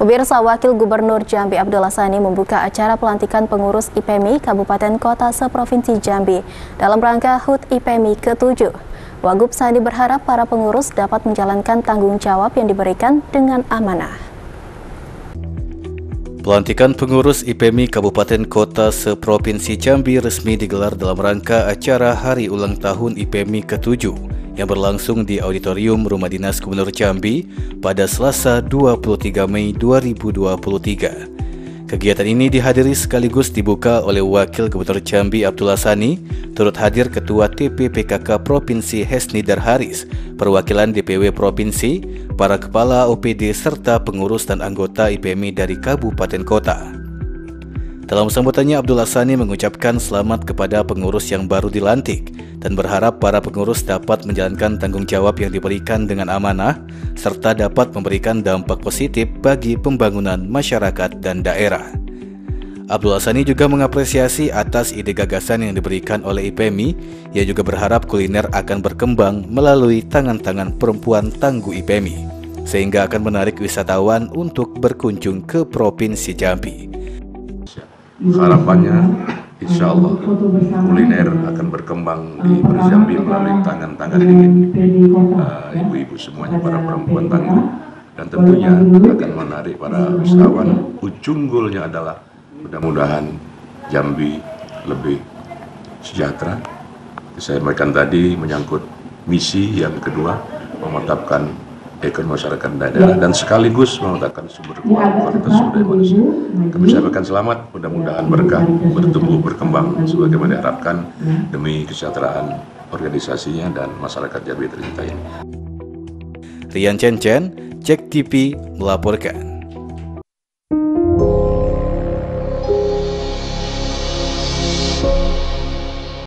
Pemirsa Wakil Gubernur Jambi Abdullah Sani membuka acara pelantikan pengurus IPMI Kabupaten Kota seprovinsi Jambi dalam rangka HUT IPMI ke-7. Wagub Sani berharap para pengurus dapat menjalankan tanggung jawab yang diberikan dengan amanah. Pelantikan pengurus IPMI Kabupaten Kota seprovinsi Jambi resmi digelar dalam rangka acara Hari Ulang Tahun IPMI ke-7 yang berlangsung di Auditorium Rumah Dinas Gubernur Jambi pada Selasa 23 Mei 2023. Kegiatan ini dihadiri sekaligus dibuka oleh Wakil Gubernur Jambi Abdullah Sani, turut hadir Ketua TPPKK Provinsi Hesni Darharis, perwakilan DPW Provinsi, para kepala OPD serta pengurus dan anggota IPMI dari kabupaten kota. Dalam sambutannya, Abdullah Sani mengucapkan selamat kepada pengurus yang baru dilantik dan berharap para pengurus dapat menjalankan tanggung jawab yang diberikan dengan amanah serta dapat memberikan dampak positif bagi pembangunan masyarakat dan daerah. Abdullah Sani juga mengapresiasi atas ide gagasan yang diberikan oleh IPMI. Ia juga berharap kuliner akan berkembang melalui tangan-tangan perempuan tangguh IPMI, sehingga akan menarik wisatawan untuk berkunjung ke Provinsi Jambi harapannya insya Allah kuliner akan berkembang di Berjambi melalui tangan-tangan dingin uh, ibu-ibu uh, semuanya para perempuan tangguh. Dan tentunya akan menarik para wisatawan. ujung goalnya adalah mudah-mudahan Jambi lebih sejahtera. Saya sampaikan tadi menyangkut misi yang kedua memantapkan ekonomi masyarakat daerah dan sekaligus memetakan sumber kualitas sumber manusia. Kami sampaikan selamat, mudah-mudahan berkah bertumbuh berkembang sebagaimana diharapkan demi kesejahteraan organisasinya dan masyarakat Jambi tercinta ini. Rian Chen Chen, Cek TV melaporkan.